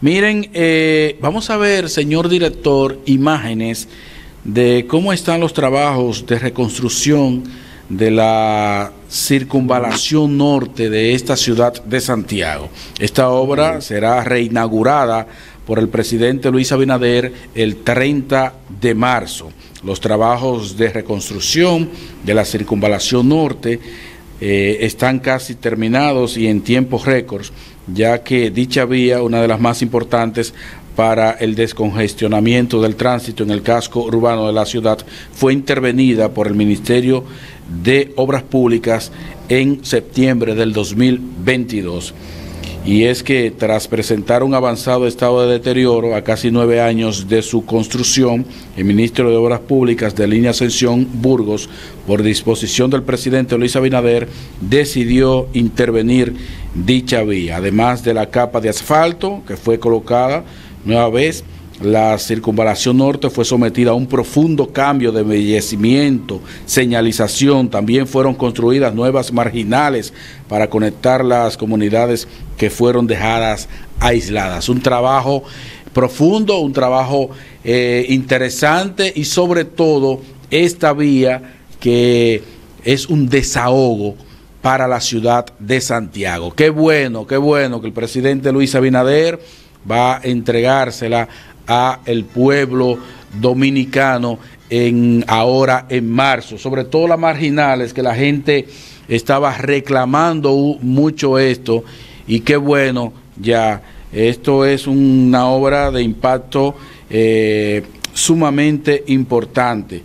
Miren, eh, vamos a ver, señor director, imágenes de cómo están los trabajos de reconstrucción de la circunvalación norte de esta ciudad de Santiago. Esta obra será reinaugurada por el presidente Luis Abinader el 30 de marzo. Los trabajos de reconstrucción de la circunvalación norte eh, están casi terminados y en tiempos récords, ya que dicha vía, una de las más importantes para el descongestionamiento del tránsito en el casco urbano de la ciudad, fue intervenida por el Ministerio de Obras Públicas en septiembre del 2022 y es que tras presentar un avanzado estado de deterioro a casi nueve años de su construcción, el ministro de Obras Públicas de Línea Ascensión Burgos, por disposición del presidente Luis Abinader, decidió intervenir dicha vía, además de la capa de asfalto que fue colocada nueva vez la circunvalación norte fue sometida a un profundo cambio de embellecimiento, señalización, también fueron construidas nuevas marginales para conectar las comunidades que fueron dejadas aisladas. Un trabajo profundo, un trabajo eh, interesante y sobre todo esta vía que es un desahogo para la ciudad de Santiago. Qué bueno, qué bueno que el presidente Luis Abinader va a entregársela a el pueblo dominicano en ahora en marzo, sobre todo las marginales que la gente estaba reclamando mucho esto y qué bueno ya esto es una obra de impacto eh, sumamente importante.